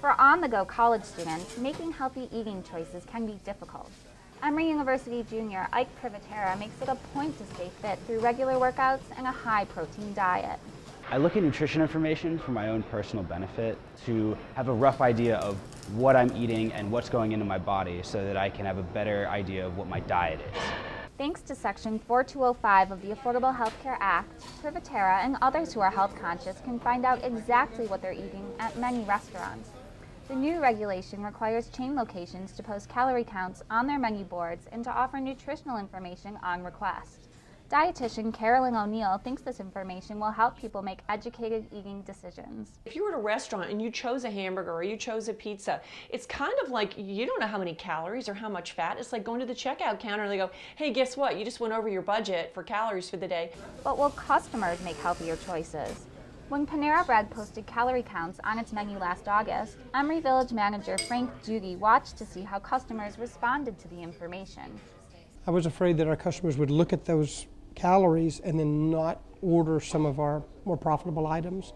For on-the-go college students, making healthy eating choices can be difficult. Emory University junior Ike Privatera makes it a point to stay fit through regular workouts and a high-protein diet. I look at nutrition information for my own personal benefit to have a rough idea of what I'm eating and what's going into my body so that I can have a better idea of what my diet is. Thanks to Section 4205 of the Affordable Health Care Act, Privatera and others who are health conscious can find out exactly what they're eating at many restaurants. The new regulation requires chain locations to post calorie counts on their menu boards and to offer nutritional information on request. Dietitian Carolyn O'Neill thinks this information will help people make educated eating decisions. If you were at a restaurant and you chose a hamburger or you chose a pizza, it's kind of like you don't know how many calories or how much fat. It's like going to the checkout counter and they go, hey, guess what? You just went over your budget for calories for the day. But will customers make healthier choices? When Panera Bread posted calorie counts on its menu last August, Emory Village manager Frank Judy watched to see how customers responded to the information. I was afraid that our customers would look at those calories and then not order some of our more profitable items.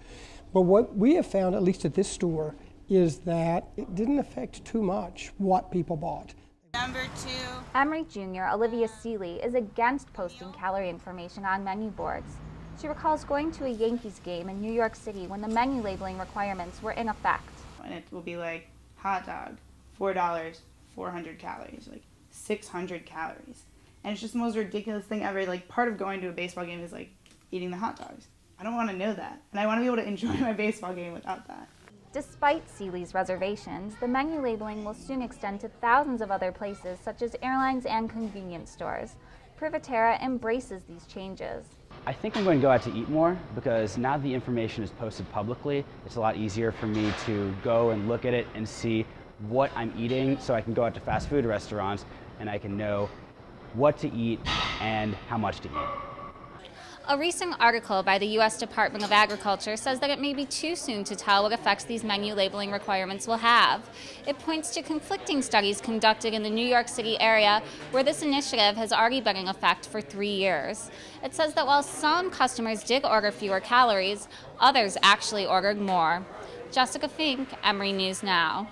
But what we have found, at least at this store, is that it didn't affect too much what people bought. Number two. Emory Jr. Olivia Seeley is against posting calorie information on menu boards. She recalls going to a Yankees game in New York City when the menu labeling requirements were in effect. And it will be like hot dog, $4, 400 calories, like 600 calories and it's just the most ridiculous thing ever. Like part of going to a baseball game is like eating the hot dogs. I don't want to know that, and I want to be able to enjoy my baseball game without that. Despite Seeley's reservations, the menu labeling will soon extend to thousands of other places, such as airlines and convenience stores. Privatera embraces these changes. I think I'm going to go out to eat more because now the information is posted publicly, it's a lot easier for me to go and look at it and see what I'm eating so I can go out to fast food restaurants and I can know what to eat, and how much to eat. A recent article by the U.S. Department of Agriculture says that it may be too soon to tell what effects these menu labeling requirements will have. It points to conflicting studies conducted in the New York City area where this initiative has already been in effect for three years. It says that while some customers did order fewer calories, others actually ordered more. Jessica Fink, Emory News Now.